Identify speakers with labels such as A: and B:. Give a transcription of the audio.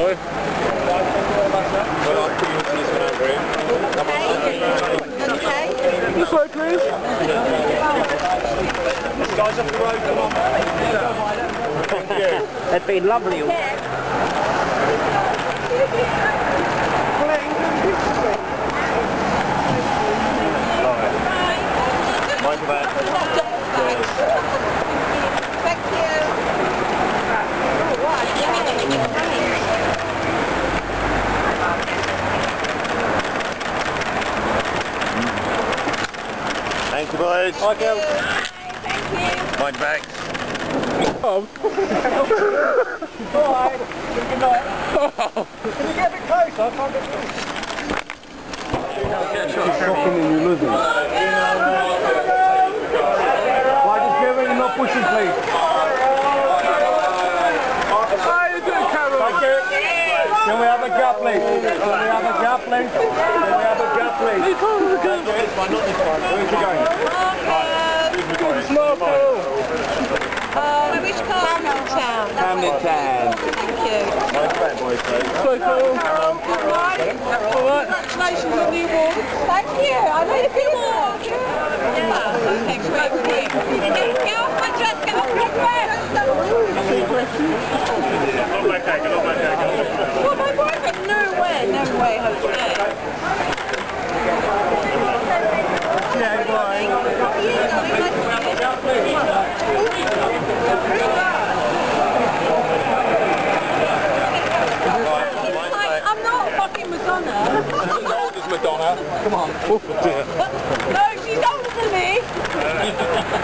A: This
B: way, please. Guys up the road, come on.
C: Thank you. It's been lovely. Mind your back.
A: Thank you.
C: Thank you, boys. Hi,
A: Kel. Thank you.
C: Mind your back. Oh. Alright. Good night. Oh. Can
A: you get a bit closer? I can't get through. Shocking and you're losing. Why just get ready, not pushing, please. How
B: you doing, Carol?
A: Thank you. Can we have a gap, please? Can we have a gap, please? Can we have a gap, please?
B: This one, not this one.
C: Where's he going?
B: more pool?
A: Which part? Town.
C: Hamlet Town.
A: Thank you. All right. Congratulations on the award. Thank you. I know a few more. Yeah. Okay. Get off my dress. Get off my dress. My my my no way. No way. Come on. Oh, dear. no, she's older than me.